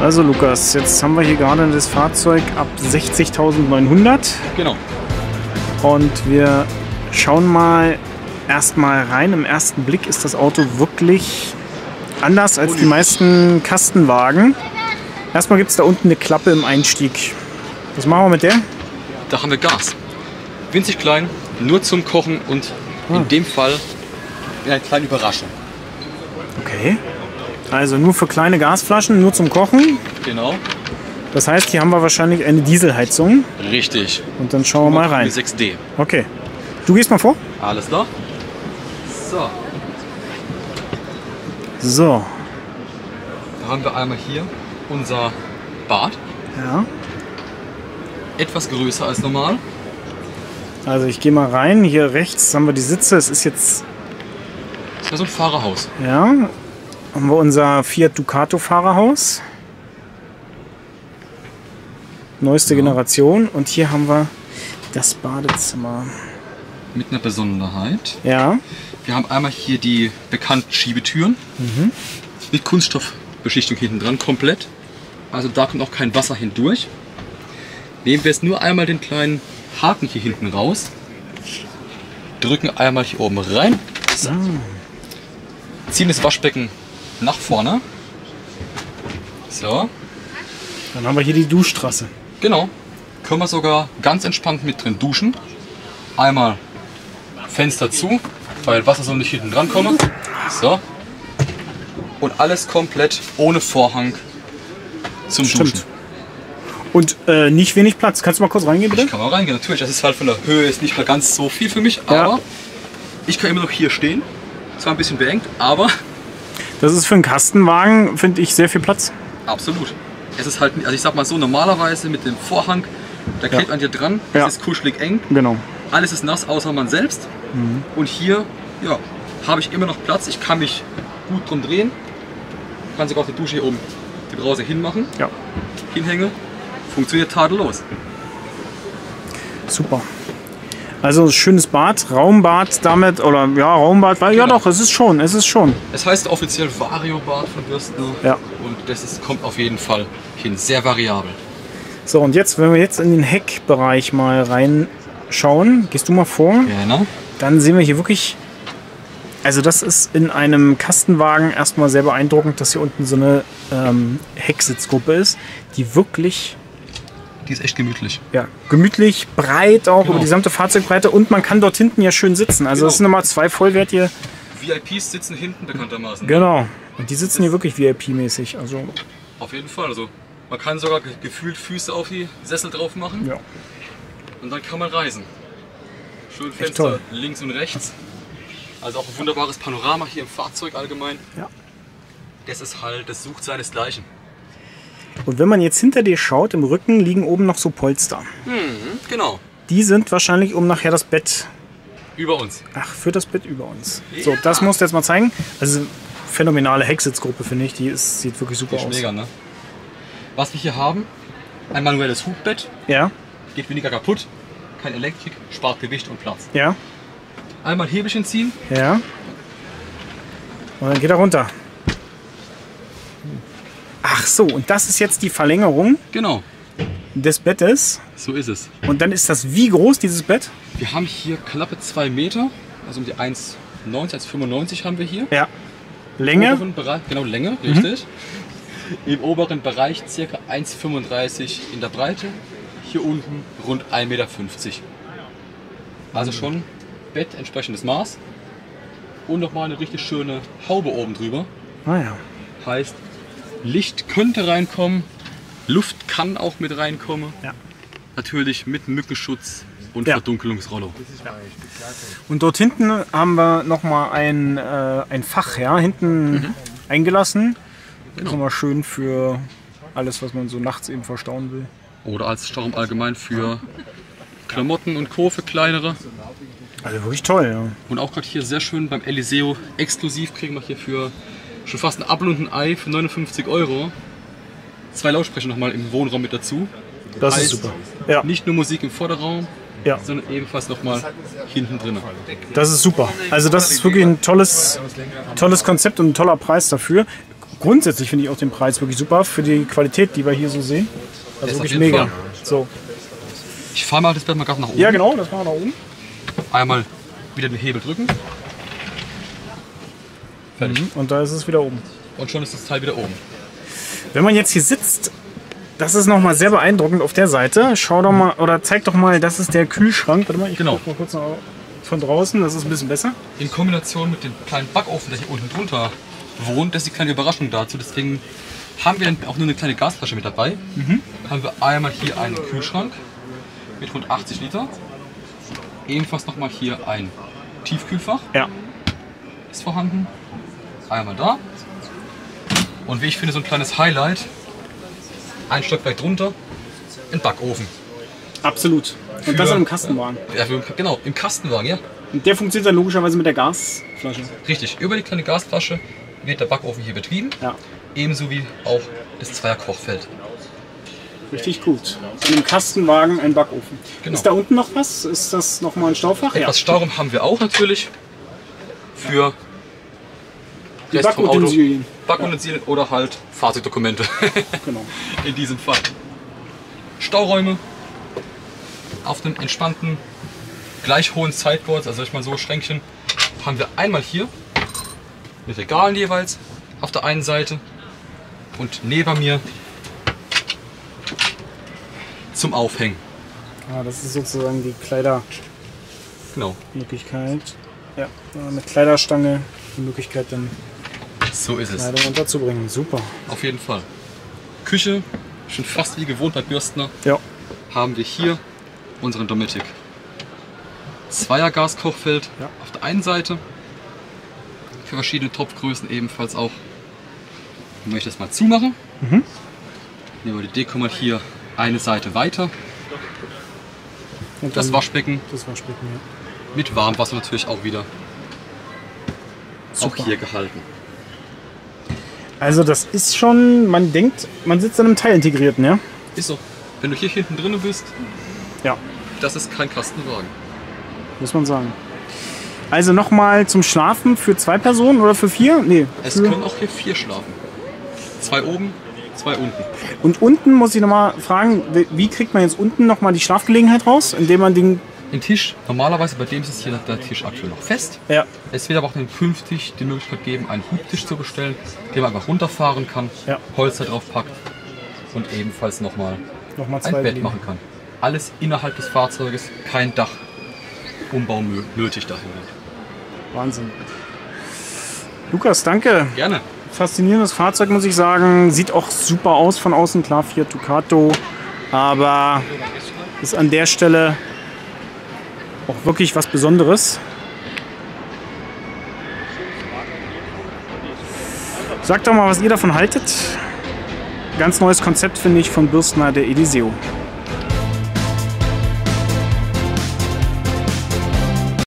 Also Lukas, jetzt haben wir hier gerade das Fahrzeug ab 60.900 Genau. und wir schauen mal erstmal rein. Im ersten Blick ist das Auto wirklich anders als die meisten Kastenwagen. Erstmal gibt es da unten eine Klappe im Einstieg. Was machen wir mit der? Da haben wir Gas. Winzig klein, nur zum Kochen und Ah. in dem Fall eine kleine Überraschung. Okay. Also nur für kleine Gasflaschen, nur zum Kochen. Genau. Das heißt, hier haben wir wahrscheinlich eine Dieselheizung. Richtig. Und dann schauen wir mal rein. 6D. Okay. Du gehst mal vor. Alles klar. So, So. da haben wir einmal hier unser Bad. Ja. Etwas größer als normal. Also ich gehe mal rein. Hier rechts haben wir die Sitze. Es ist jetzt, Das ist ja so ein Fahrerhaus. ja, haben wir unser Fiat Ducato Fahrerhaus. Neueste Generation. Und hier haben wir das Badezimmer. Mit einer Besonderheit. Ja. Wir haben einmal hier die bekannten Schiebetüren. Mit Kunststoffbeschichtung hinten dran, komplett. Also da kommt auch kein Wasser hindurch. Nehmen wir jetzt nur einmal den kleinen Haken hier hinten raus. Drücken einmal hier oben rein. So. Ziehen das Waschbecken nach vorne. So, Dann haben wir hier die Duschstraße. genau. Können wir sogar ganz entspannt mit drin duschen. Einmal Fenster zu, weil Wasser soll nicht hinten dran kommen. So. Und alles komplett ohne Vorhang zum Stimmt. Duschen. Und äh, nicht wenig Platz. Kannst du mal kurz reingehen, bitte? Ich kann mal reingehen, natürlich. Das ist halt von der Höhe ist nicht mehr ganz so viel für mich, Ja. aber ich kann immer noch hier stehen. Zwar ein bisschen beengt, aber Das ist für einen Kastenwagen, finde ich, sehr viel Platz. absolut. Es ist halt, also ich sag mal so, normalerweise mit dem Vorhang, da klebt man dir dran, Ja. es ist kuschelig eng, Genau. alles ist nass, außer man selbst. Und hier, ja, habe ich immer noch Platz. Ich kann mich gut drum drehen. Kann sogar auf die Dusche hier oben die Brause hinmachen, Ja. hinhänge. Funktioniert tadellos. Super. Also schönes Bad, Raumbad damit, oder ja, Raumbad, weil, ja Genau. doch, es ist schon, es ist schon. Es heißt offiziell Vario-Bad von Bürstner. Ja. Und das ist, kommt auf jeden Fall hin. Sehr variabel. So, und jetzt, wenn wir jetzt in den Heckbereich mal reinschauen, gehst du mal vor, Genau. dann sehen wir hier wirklich, also das ist in einem Kastenwagen erstmal sehr beeindruckend, dass hier unten so eine ähm, Hecksitzgruppe ist, die wirklich Die ist echt gemütlich. ja, gemütlich, breit auch Genau. über die gesamte Fahrzeugbreite und man kann dort hinten ja schön sitzen. Also das Genau. sind nochmal zwei vollwertige, VIPs sitzen hinten bekanntermaßen. genau. Und die sitzen hier wirklich VIP-mäßig. Also Auf jeden Fall. Also man kann sogar ge- gefühlt Füße auf die Sessel drauf machen ja. und dann kann man reisen. Schön Fenster links und rechts. Also auch ein wunderbares Panorama hier im Fahrzeug allgemein. Ja. Das ist halt, das sucht seinesgleichen. Und wenn man jetzt hinter dir schaut, im Rücken liegen oben noch so Polster. Genau. Die sind wahrscheinlich um nachher das Bett Über uns. Ach, für das Bett über uns. So, das musst du jetzt mal zeigen. Also phänomenale Hecksitzgruppe, finde ich. Die ist, sieht wirklich super Die aus. Schläger, ne? Was wir hier haben, ein manuelles Hubbett, Ja, geht weniger kaputt, kein Elektrik, spart Gewicht und Platz. ja, Einmal Hebelchen ziehen, ja. Und dann geht er runter. Ach so, und das ist jetzt die Verlängerung genau, des Bettes. so ist es. Und dann ist das wie groß, dieses Bett? Wir haben hier knappe 2 Meter, also um die 1,90, 1,95 haben wir hier. Ja. Länge? Bereich, genau Länge, richtig. Im oberen Bereich circa 1,35 in der Breite, hier unten rund 1,50 Meter. Also schon Bett entsprechendes Maß und nochmal eine richtig schöne Haube oben drüber. Ah ja. Heißt, Licht könnte reinkommen, Luft kann auch mit reinkommen. Ja. Natürlich mit Mückenschutz und Ja. Verdunkelungsrollo. Und dort hinten haben wir nochmal ein, äh, ein Fach, ja, hinten eingelassen. Genau. Nochmal schön für alles, was man so nachts eben verstauen will. Oder als Stauraum allgemein für Klamotten und Co. für kleinere. Also wirklich toll, ja. Und auch gerade hier sehr schön beim Eliseo exklusiv kriegen wir hier für schon fast ein Apfel und ein Ei für 59 Euro. Zwei Lautsprecher nochmal im Wohnraum mit dazu. Das ist Heißt, super. Ja, Nicht nur Musik im Vorderraum, ja, sondern ebenfalls nochmal hinten drin. das ist super. Also das ist wirklich ein tolles, tolles Konzept und ein toller Preis dafür. grundsätzlich finde ich auch den Preis wirklich super für die Qualität, die wir hier so sehen. Ist Also wirklich mega. Fall. So. Ich fahre mal das Brett mal gerade nach oben. Ja, genau, das machen wir da oben. Einmal wieder den Hebel drücken. Fertig. Und da ist es wieder oben. Und schon ist das Teil wieder oben. Wenn man jetzt hier sitzt, das ist nochmal sehr beeindruckend auf der Seite. Schau doch mal, oder zeig doch mal, das ist der Kühlschrank. Warte mal, ich Genau. guck mal kurz noch von draußen, das ist ein bisschen besser. In Kombination mit dem kleinen Backofen, der hier unten drunter wohnt, das ist die kleine Überraschung dazu. Deswegen haben wir dann auch nur eine kleine Gasflasche mit dabei. Haben wir einmal hier einen Kühlschrank mit rund 80 Liter. Ebenfalls nochmal hier ein Tiefkühlfach Ja. ist vorhanden. Einmal da. Und wie ich finde, so ein kleines Highlight. Ein Stockwerk drunter, ein Backofen. Absolut. Und das im Kastenwagen. Ja, für, genau, im Kastenwagen, ja. Und der funktioniert dann logischerweise mit der Gasflasche. Richtig, über die kleine Gasflasche wird der Backofen hier betrieben. Ja. Ebenso wie auch das Zweierkochfeld. Richtig gut. Und im Kastenwagen ein Backofen. Genau. Ist da unten noch was? Ist das nochmal ein Staufach? Etwas Stauraum haben wir auch natürlich für Die Rest vom Auto. Backutensilien. Backutensilien oder halt Fahrzeugdokumente. Genau. In diesem Fall. Stauräume auf dem entspannten, gleich hohen Sideboards, also ich mal so Schränkchen, haben wir einmal hier mit Regalen jeweils auf der einen Seite und neben mir zum Aufhängen. Ah, das ist sozusagen die Kleidermöglichkeit. Genau, Ja, mit Kleiderstange die Möglichkeit dann so ist es. Kleidung unterzubringen. Super. Auf jeden Fall. Küche, schon fast wie gewohnt bei Bürstner, Ja. haben wir hier unseren Dometic. Zweier Gaskochfeld Ja. auf der einen Seite. Für verschiedene Topfgrößen ebenfalls auch. Ich möchte das mal zumachen. Mhm. Nehmen wir die Deko mal hier eine Seite weiter. Und Das Waschbecken das Waschbecken, ja. mit Warmwasser natürlich auch wieder. Super. Auch hier gehalten. Also das ist schon, man denkt, man sitzt an einem Teil integrierten, ja? Ist so. Wenn du hier hinten drin bist, Ja, das ist kein Kastenwagen. muss man sagen. Also nochmal zum Schlafen für zwei Personen oder für vier? Nee. Es für- können auch hier vier schlafen. Zwei oben, zwei unten. Und unten muss ich nochmal fragen, wie- wie kriegt man jetzt unten nochmal die Schlafgelegenheit raus? Indem man den. Den Tisch, normalerweise bei dem ist hier der Tisch aktuell noch fest. Ja, Es wird aber auch künftig die Möglichkeit geben, einen Hubtisch zu bestellen, den man einfach runterfahren kann, Ja. Holster drauf packt und ebenfalls nochmal nochmal ein Bett Liegen. machen kann. Alles innerhalb des Fahrzeuges, kein Dachumbau mö- nötig dahin. Wahnsinn. Lukas, danke. Gerne. Faszinierendes Fahrzeug, muss ich sagen. Sieht auch super aus von außen. Klar, Fiat Ducato. Aber ist an der Stelle auch wirklich was Besonderes. Sagt doch mal, was ihr davon haltet. Ganz neues Konzept, finde ich, von Bürstner der Eliseo.